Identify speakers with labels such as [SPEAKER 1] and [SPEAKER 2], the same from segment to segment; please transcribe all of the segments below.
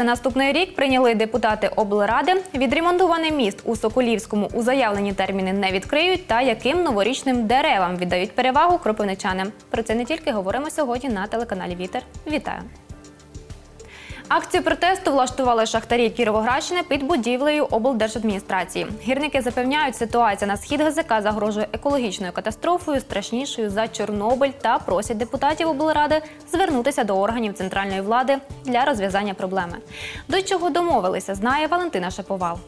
[SPEAKER 1] Бюджет на наступний рік прийняли депутати облради. Відремонтований міст у Соколівському у заявлені терміни не відкриють. Та яким новорічним деревам віддають перевагу кропивничани. Про це не тільки говоримо сьогодні на телеканалі Вітер. Вітаю! Акцію протесту влаштували шахтарі Кіровоградщини під будівлею облдержадміністрації. Гірники запевняють, ситуація на схід ГЗК загрожує екологічною катастрофою, страшнішою за Чорнобиль, та просять депутатів облради звернутися до органів центральної влади для розв'язання проблеми. До чого домовилися, знає Валентина Шаповал.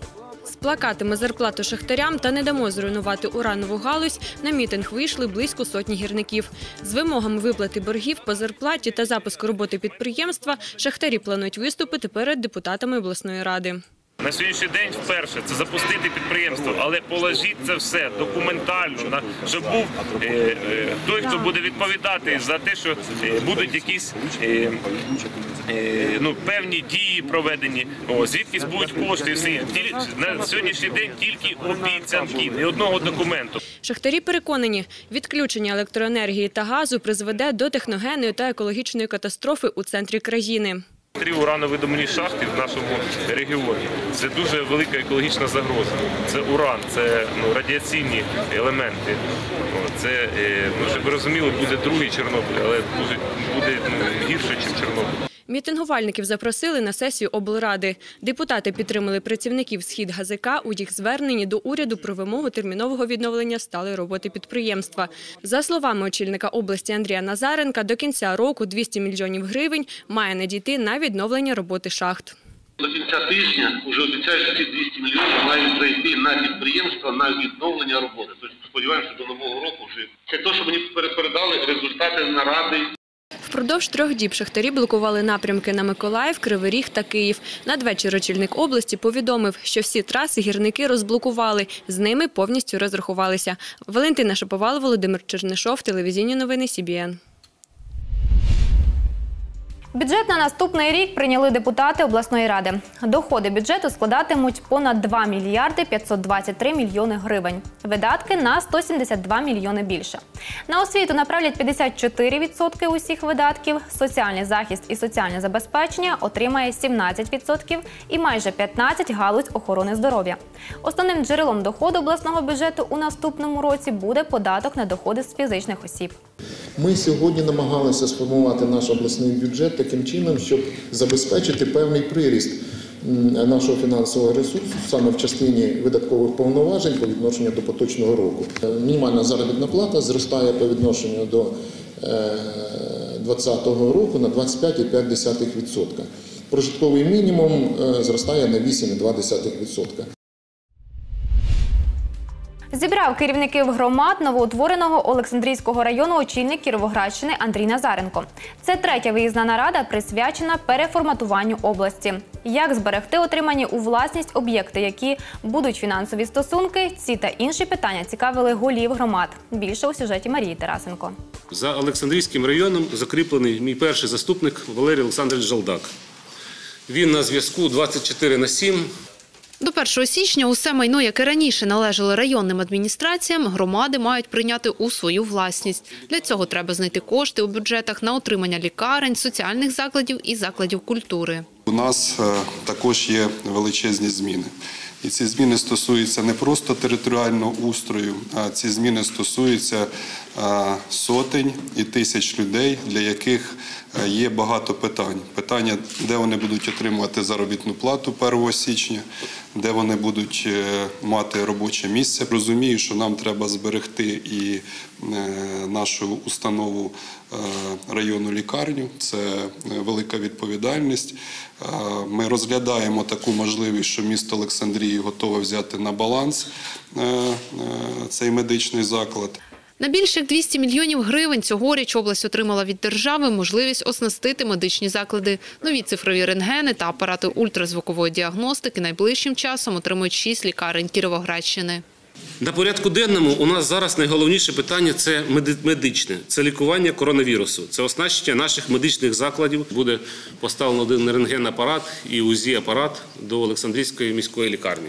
[SPEAKER 2] З плакатами зарплату шахтарям та не дамо зруйнувати уранову галузь на мітинг вийшли близько сотні гірників. З вимогами виплати боргів по зарплаті та запуску роботи підприємства шахтарі планують виступити перед депутатами обласної ради.
[SPEAKER 3] На сьогоднішній день вперше це запустити підприємство, але положіть це все документально, на щоб був е, е, той, хто буде відповідати за те, що е, будуть якісь е, е, ну, певні дії проведені, о, звідкись будуть кошти. і Все Тілі- на сьогоднішній день тільки обіцянки, ні одного документу.
[SPEAKER 2] Шахтарі переконані, відключення електроенергії та газу призведе до техногенної та екологічної катастрофи у центрі країни.
[SPEAKER 3] Три урановидобувні шахти в нашому регіоні. Це дуже велика екологічна загроза. Це уран, це ну, радіаційні елементи. Це, е, ну, щоб ви розуміли, буде другий Чорнобиль, але дуже буде ну, гірше, ніж Чорнобиль.
[SPEAKER 2] Мітингувальників запросили на сесію облради. Депутати підтримали працівників схід ГАЗК у їх зверненні до уряду про вимогу термінового відновлення сталої роботи підприємства. За словами очільника області Андрія Назаренка, до кінця року 200 мільйонів гривень має надійти на відновлення роботи шахт.
[SPEAKER 4] До кінця тижня вже обіцяють, що ці 200 мільйонів мають зайти на підприємства на відновлення роботи. Тобто сподіваємося, до нового року вже це те, що мені пере- передали результати наради
[SPEAKER 2] Впродовж трьох діб шахтарі блокували напрямки на Миколаїв, Кривий Ріг та Київ. Надвечір очільник області повідомив, що всі траси гірники розблокували, з ними повністю розрахувалися. Валентина Шаповал, Володимир Чернишов, телевізійні новини СІБІН.
[SPEAKER 1] Бюджет на наступний рік прийняли депутати обласної ради. Доходи бюджету складатимуть понад 2 мільярди 523 мільйони гривень. Видатки на 172 мільйони більше. На освіту направлять 54% усіх видатків. Соціальний захист і соціальне забезпечення отримає 17% і майже 15% галузь охорони здоров'я. Основним джерелом доходу обласного бюджету у наступному році буде податок на доходи з фізичних осіб.
[SPEAKER 5] Ми сьогодні намагалися сформувати наш обласний бюджет таким чином, щоб забезпечити певний приріст нашого фінансового ресурсу саме в частині видаткових повноважень по відношенню до поточного року. Е, Мінімальна заробітна плата зростає по відношенню до 2020 року на 25,5%. Прожитковий мінімум е, зростає на 8,2%.
[SPEAKER 1] Зібрав керівників громад новоутвореного Олександрійського району очільник Кіровоградщини Андрій Назаренко. Це третя виїзна нарада, присвячена переформатуванню області. Як зберегти отримані у власність об'єкти, які будуть фінансові стосунки, ці та інші питання цікавили голів громад. Більше у сюжеті Марії Тарасенко.
[SPEAKER 6] За Олександрійським районом закріплений мій перший заступник Валерій Олександрович Жалдак. Він на зв'язку 24 на 7.
[SPEAKER 7] До 1 січня усе майно, яке раніше належало районним адміністраціям, громади мають прийняти у свою власність. Для цього треба знайти кошти у бюджетах на отримання лікарень, соціальних закладів і закладів культури.
[SPEAKER 8] У нас е, також є величезні зміни. І ці зміни стосуються не просто територіального устрою, а ці зміни стосуються сотень і тисяч людей, для яких є багато питань. Питання, де вони будуть отримувати заробітну плату 1 січня, де вони будуть е, мати робоче місце. Розумію, що нам треба зберегти і нашу установу е, районну лікарню. Це е, велика відповідальність. Е, Ми розглядаємо таку можливість, що місто Олександрії готове взяти на баланс е, е, цей медичний заклад.
[SPEAKER 7] На більших 200 мільйонів гривень цьогоріч область отримала від держави можливість оснастити медичні заклади. Нові цифрові рентгени та апарати ультразвукової діагностики найближчим часом отримують шість лікарень Кіровоградщини.
[SPEAKER 6] На порядку денному у нас зараз найголовніше питання це меди- медичне, це лікування коронавірусу. Це оснащення наших медичних закладів. Буде поставлено один рентген-апарат і УЗІ-апарат до Олександрійської міської лікарні.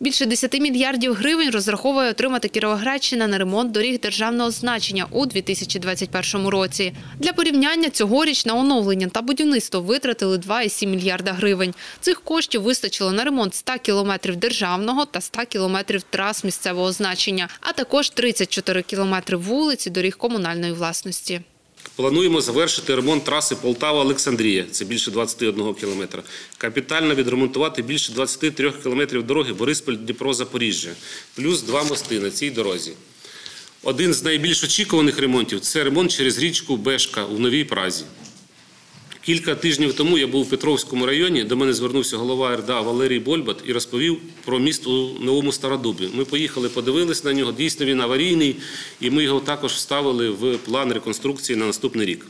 [SPEAKER 7] Більше 10 мільярдів гривень розраховує отримати Кіровоградщина на ремонт доріг державного значення у 2021 році. Для порівняння цьогоріч на оновлення та будівництво витратили 2,7 мільярда гривень. Цих коштів вистачило на ремонт 100 кілометрів державного та 100 кілометрів трас місцевого значення, а також 34 кілометри вулиць і доріг комунальної власності.
[SPEAKER 6] Плануємо завершити ремонт траси Полтава-Олександрія. Це більше 21 кілометра. Капітально відремонтувати більше 23 кілометрів дороги Бориспіль-Дніпро-Запоріжжя. Плюс два мости на цій дорозі. Один з найбільш очікуваних ремонтів це ремонт через річку Бешка у Новій Празі. Кілька тижнів тому я був у Петровському районі. До мене звернувся голова РДА Валерій Больбат і розповів про міст у Новому Стародубі. Ми поїхали, подивились на нього. Дійсно, він аварійний, і ми його також вставили в план реконструкції на наступний рік.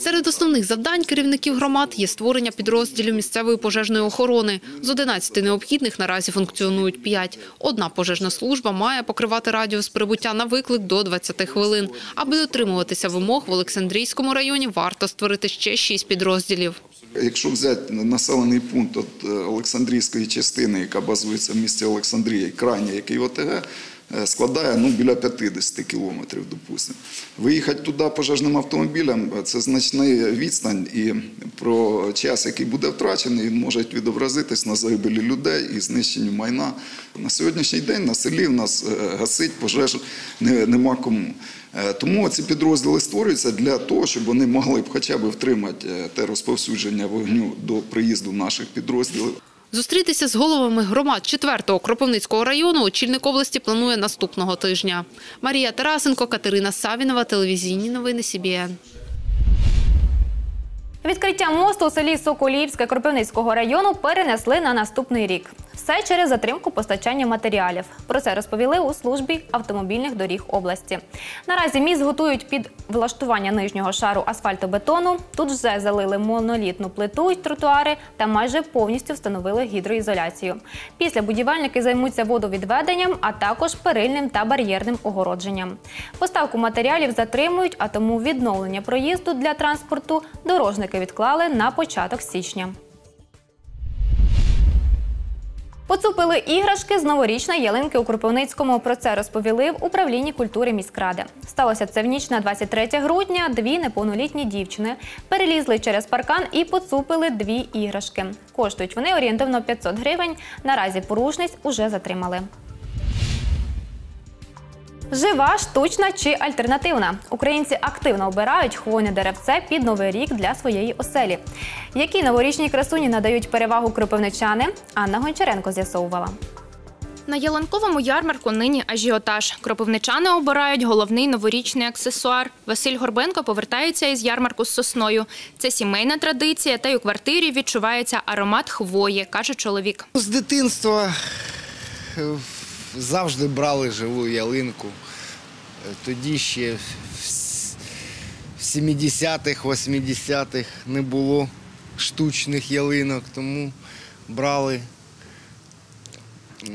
[SPEAKER 7] Серед основних завдань керівників громад є створення підрозділів місцевої пожежної охорони. З 11 необхідних наразі функціонують 5. Одна пожежна служба має покривати радіус прибуття на виклик до 20 хвилин. Аби дотримуватися вимог в Олександрійському районі варто створити ще 6 підрозділів.
[SPEAKER 9] Якщо взяти населений пункт від е, Олександрійської частини, яка базується в місті Олександрія, і крайня, який ОТГ, складає ну, біля 50 кілометрів, допустимо. Виїхати туди пожежним автомобілем – це значна відстань, і про час, який буде втрачений, він може відобразитись на загибелі людей і знищенню майна. На сьогоднішній день на селі в нас е, гасить пожежу не- нема кому. Е, Тому ці підрозділи створюються для того, щоб вони могли б хоча б втримати е, те розповсюдження вогню до приїзду наших підрозділів.
[SPEAKER 7] Зустрітися з головами громад 4-го Кропивницького району очільник області планує наступного тижня. Марія Тарасенко, Катерина Савінова, телевізійні новини СІБІН.
[SPEAKER 1] Відкриття мосту у селі Соколівське Кропивницького району перенесли на наступний рік. Все через затримку постачання матеріалів. Про це розповіли у службі автомобільних доріг області. Наразі міст готують під влаштування нижнього шару асфальтобетону. Тут вже залили монолітну плиту й тротуари та майже повністю встановили гідроізоляцію. Після будівельники займуться водовідведенням, а також перильним та бар'єрним огородженням. Поставку матеріалів затримують, а тому відновлення проїзду для транспорту дорожники відклали на початок січня. Поцупили іграшки з новорічної ялинки у Кропивницькому. Про це розповіли в управлінні культури міськради. Сталося це в ніч на 23 грудня. Дві неповнолітні дівчини перелізли через паркан і поцупили дві іграшки. Коштують вони орієнтовно 500 гривень. Наразі порушниць уже затримали. Жива, штучна чи альтернативна. Українці активно обирають хвойне деревце під новий рік для своєї оселі. Які новорічні красуні надають перевагу кропивничани? Анна Гончаренко з'ясовувала.
[SPEAKER 10] На ялинковому ярмарку нині ажіотаж. Кропивничани обирають головний новорічний аксесуар. Василь Горбенко повертається із ярмарку з сосною. Це сімейна традиція, та й у квартирі відчувається аромат хвої, каже чоловік.
[SPEAKER 11] З дитинства е, завжди брали живу ялинку. Е, Тоді ще в 70-х, 80-х не було штучних ялинок, тому брали, е,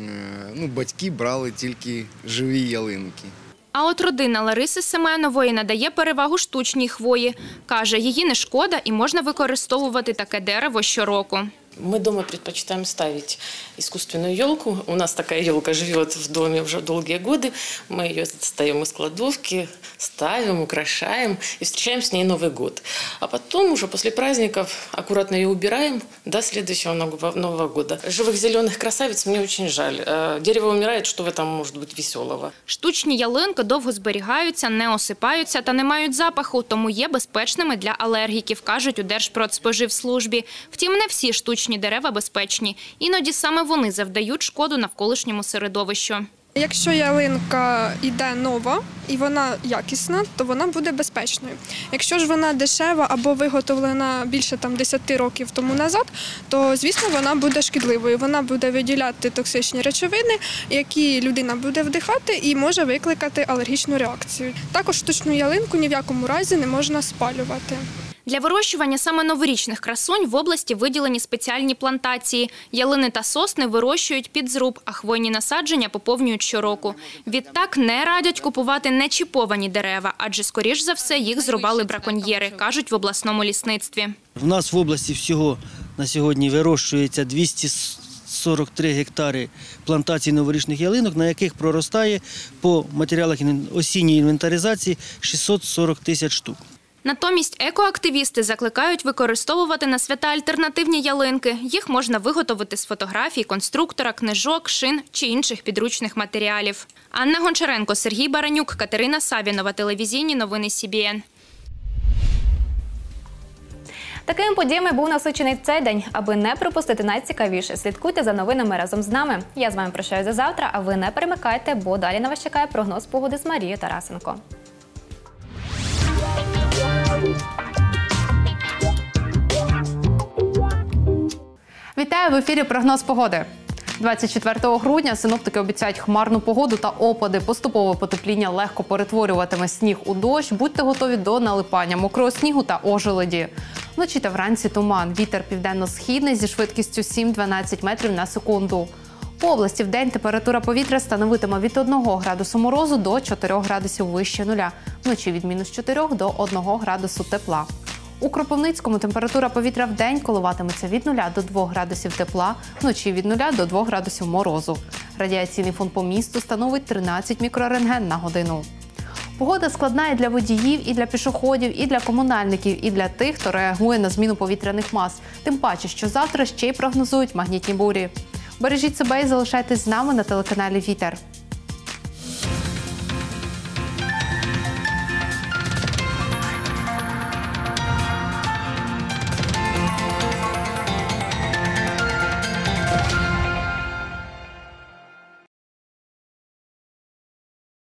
[SPEAKER 11] ну, батьки брали тільки живі ялинки.
[SPEAKER 10] А от родина Лариси Семенової надає перевагу штучній хвої. Каже, її не шкода і можна використовувати таке дерево щороку.
[SPEAKER 12] Мы дома предпочитаем ставить искусственную елку. У нас такая елка живет в доме уже долгие годы. Мы ее достаем из кладовки, ставим, украшаем и встречаем с ней Новый год. А потом уже после праздников аккуратно ее убираем до следующего Нового Нового года. Живых зеленых красавиц мне очень жаль. Э, Дерево умирает, что в этом может быть веселого?
[SPEAKER 10] Штучні ялинки довго зберігаються, не осипаються та не мають запаху, тому є безпечними для алергіків, кажуть у Держпродспоживслужбі. Втім, не всі штучні дерева безпечні. Іноді саме вони завдають шкоду навколишньому середовищу.
[SPEAKER 13] Якщо ялинка йде нова і вона якісна, то вона буде безпечною. Якщо ж вона дешева або виготовлена більше там 10 років тому назад, то звісно вона буде шкідливою. Вона буде виділяти токсичні речовини, які людина буде вдихати і може викликати алергічну реакцію. Також штучну ялинку ні в якому разі не можна спалювати.
[SPEAKER 10] Для вирощування саме новорічних красунь в області виділені спеціальні плантації. Ялини та сосни вирощують під зруб, а хвойні насадження поповнюють щороку. Відтак не радять купувати нечіповані дерева, адже скоріш за все їх зрубали браконьєри, кажуть в обласному лісництві.
[SPEAKER 14] У нас в області всього на сьогодні вирощується 643 гектари плантацій новорічних ялинок, на яких проростає по матеріалах осінньої інвентаризації 640 тисяч штук.
[SPEAKER 10] Натомість екоактивісти закликають використовувати на свята альтернативні ялинки. Їх можна виготовити з фотографій, конструктора, книжок, шин чи інших підручних матеріалів. Анна Гончаренко, Сергій Баранюк, Катерина Савінова, телевізійні новини СІБІН.
[SPEAKER 1] Такими подіями був насичений цей день. Аби не пропустити найцікавіше, слідкуйте за новинами разом з нами. Я з вами прощаюся завтра, а ви не перемикайте, бо далі на вас чекає прогноз погоди з Марією Тарасенко.
[SPEAKER 7] Вітаю в ефірі прогноз погоди. 24 грудня синоптики обіцяють хмарну погоду та опади. Поступове потепління легко перетворюватиме сніг у дощ. Будьте готові до налипання мокрого снігу та ожеледі. Вночі та вранці туман. Вітер південно-східний зі швидкістю 7-12 метрів на секунду. По області в день температура повітря становитиме від 1 градусу морозу до 4 градусів вище нуля. Вночі від мінус 4 до 1 градусу тепла. У Кропивницькому температура повітря в день коливатиметься від 0 до 2 градусів тепла, вночі від 0 до 2 градусів морозу. Радіаційний фон по місту становить 13 мікрорентген на годину. Погода складна і для водіїв, і для пішоходів, і для комунальників, і для тих, хто реагує на зміну повітряних мас. Тим паче, що завтра ще й прогнозують магнітні бурі. Бережіть себе і залишайтесь з нами на телеканалі Вітер.